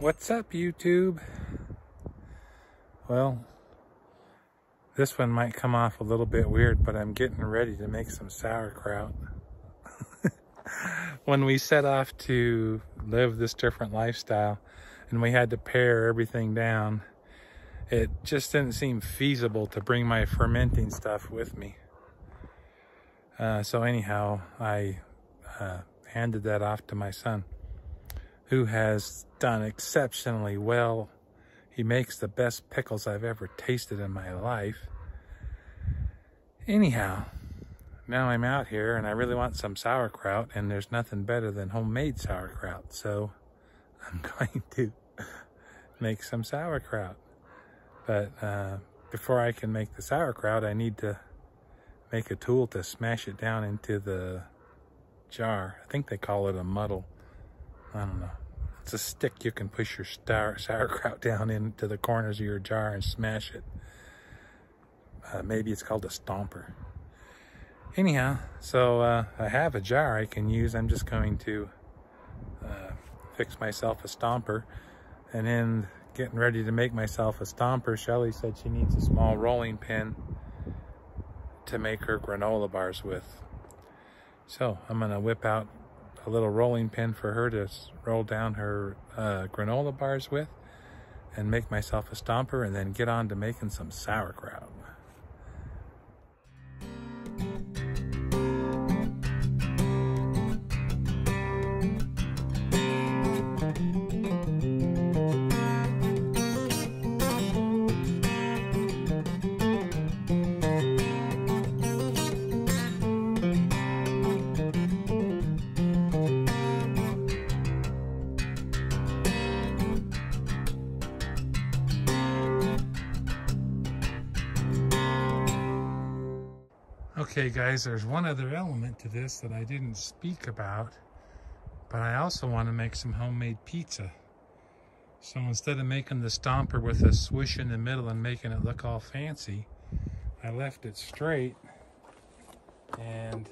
What's up, YouTube? Well, this one might come off a little bit weird, but I'm getting ready to make some sauerkraut. when we set off to live this different lifestyle and we had to pare everything down, it just didn't seem feasible to bring my fermenting stuff with me. Uh, so anyhow, I uh, handed that off to my son, who has done exceptionally well. He makes the best pickles I've ever tasted in my life. Anyhow, now I'm out here and I really want some sauerkraut and there's nothing better than homemade sauerkraut. So I'm going to make some sauerkraut. But uh, before I can make the sauerkraut, I need to make a tool to smash it down into the jar. I think they call it a muddle. I don't know. It's a stick you can push your sauerkraut down into the corners of your jar and smash it. Uh, maybe it's called a stomper. Anyhow, so uh, I have a jar I can use. I'm just going to uh, fix myself a stomper. And then getting ready to make myself a stomper, Shelly said she needs a small rolling pin to make her granola bars with. So I'm gonna whip out a little rolling pin for her to roll down her uh, granola bars with and make myself a stomper and then get on to making some sauerkraut. Okay guys, there's one other element to this that I didn't speak about, but I also want to make some homemade pizza. So instead of making the stomper with a swish in the middle and making it look all fancy, I left it straight and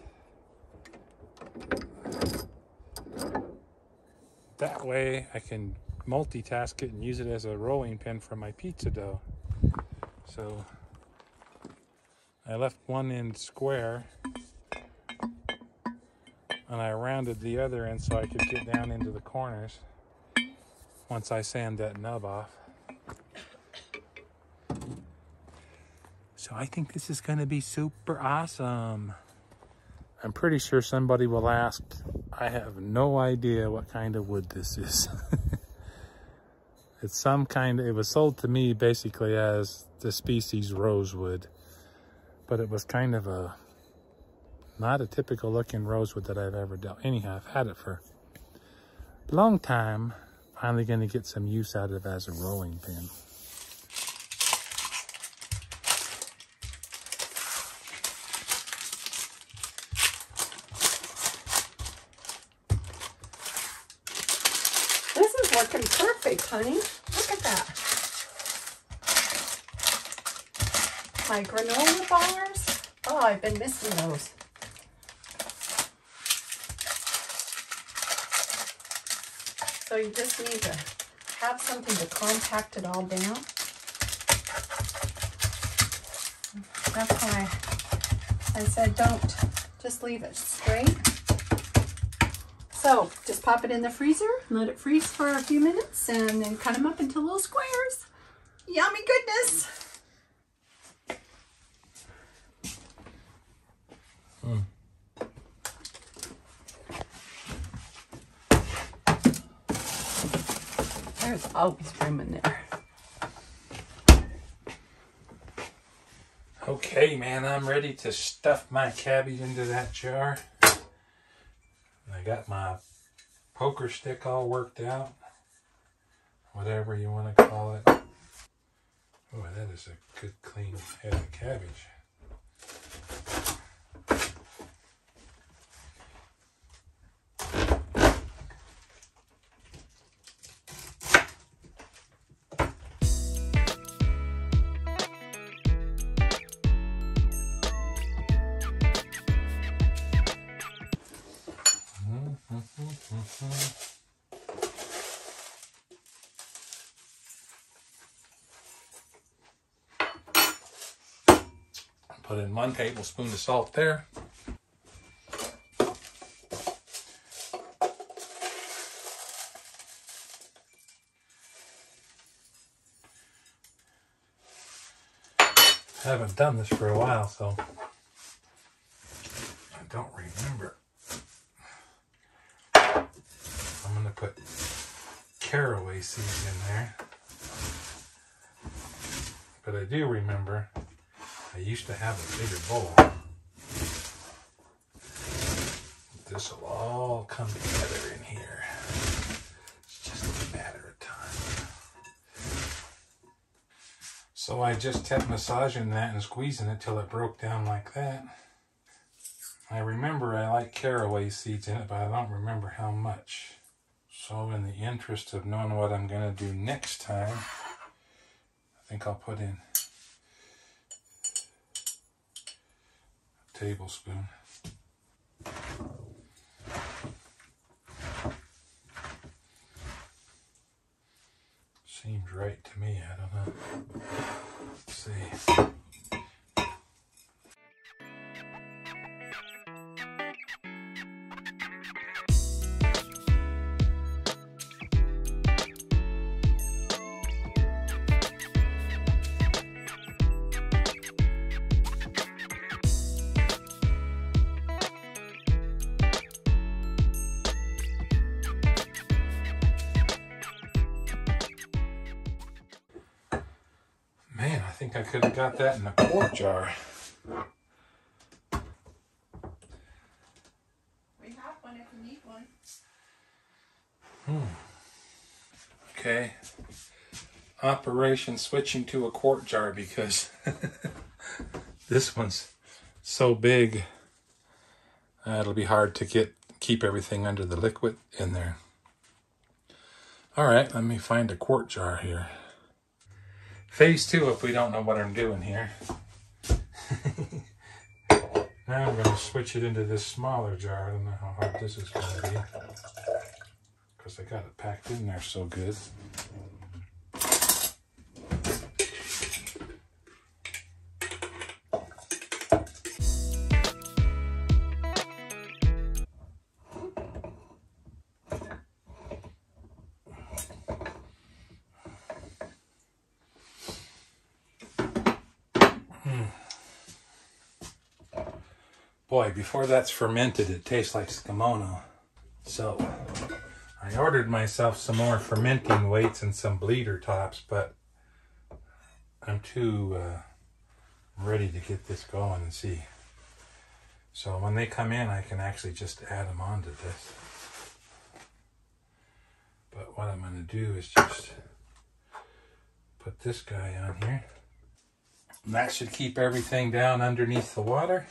that way I can multitask it and use it as a rolling pin for my pizza dough. So I left one end square and I rounded the other end so I could get down into the corners once I sand that nub off. So I think this is going to be super awesome. I'm pretty sure somebody will ask, I have no idea what kind of wood this is. it's some kind, it was sold to me basically as the species rosewood but it was kind of a not a typical looking rosewood that I've ever dealt. Anyhow, I've had it for a long time. Finally going to get some use out of it as a rolling pin. This is working perfect, honey. Look at that. My granola bars. Oh, I've been missing those. So you just need to have something to compact it all down. That's why I said don't just leave it straight. So just pop it in the freezer, let it freeze for a few minutes, and then cut them up into little squares. Yummy goodness. There's always room in there. Okay, man, I'm ready to stuff my cabbage into that jar. I got my poker stick all worked out. Whatever you want to call it. Oh, that is a good clean head of cabbage. Mm-hmm. Put in one tablespoon of salt there. I haven't done this for a while, so I don't remember. Put caraway seeds in there. But I do remember I used to have a bigger bowl. This will all come together in here. It's just a matter of time. So I just kept massaging that and squeezing it till it broke down like that. I remember I like caraway seeds in it, but I don't remember how much. So in the interest of knowing what I'm going to do next time, I think I'll put in a tablespoon. Seems right to me, I don't know. Let's see. Think I could have got that in a quart jar. We have one if you need one. Hmm. Okay. Operation switching to a quart jar because this one's so big. Uh, it'll be hard to get keep everything under the liquid in there. All right, let me find a quart jar here. Phase two if we don't know what I'm doing here. now I'm going to switch it into this smaller jar. I don't know how hard this is going to be because I got it packed in there so good. Boy, before that's fermented, it tastes like skimono. So, I ordered myself some more fermenting weights and some bleeder tops, but I'm too uh, ready to get this going and see. So when they come in, I can actually just add them onto this. But what I'm going to do is just put this guy on here. And that should keep everything down underneath the water.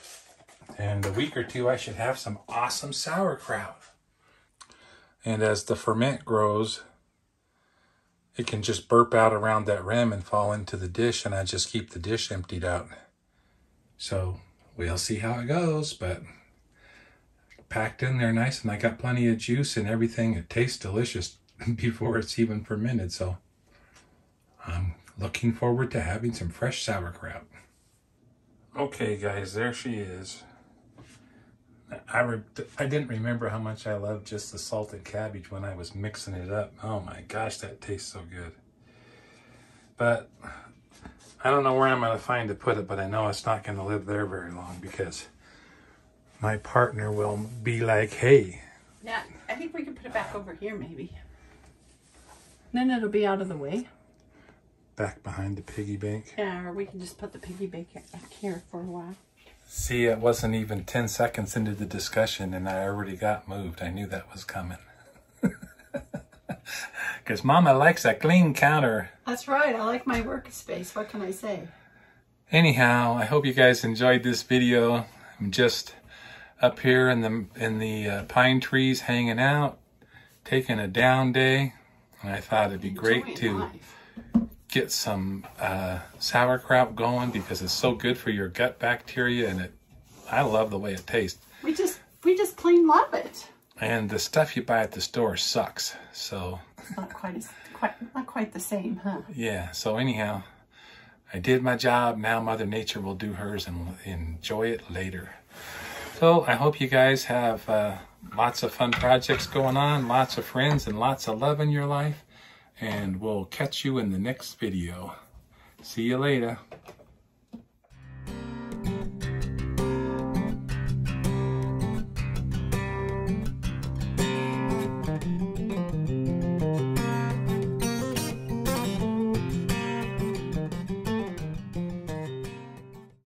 And a week or two, I should have some awesome sauerkraut. And as the ferment grows, it can just burp out around that rim and fall into the dish, and I just keep the dish emptied out. So we'll see how it goes, but packed in there nice, and I got plenty of juice and everything. It tastes delicious before it's even fermented, so I'm looking forward to having some fresh sauerkraut. Okay, guys, there she is. I, re- I didn't remember how much I loved just the salted cabbage when I was mixing it up. Oh my gosh, that tastes so good. But I don't know where I'm going to find to put it, but I know it's not going to live there very long because my partner will be like, hey, Yeah, I think we can put it back over here maybe. Then it'll be out of the way. back behind the piggy bank. Yeah, or we can just put the piggy bank back here for a while. See, it wasn't even 10 seconds into the discussion and I already got moved. I knew that was coming. Because Mama likes a clean counter. That's right. I like my workspace. What can I say? Anyhow, I hope you guys enjoyed this video. I'm just up here in the in the uh, pine trees hanging out, taking a down day. And I thought it'd be great to life get some uh, sauerkraut going because it's so good for your gut bacteria and it I love the way it tastes. We just we just plain love it. And the stuff you buy at the store sucks. So not quite as quite not quite the same, huh? Yeah. So anyhow, I did my job. Now Mother Nature will do hers and enjoy it later. So I hope you guys have uh, lots of fun projects going on, lots of friends, and lots of love in your life and we'll catch you in the next video. See you later.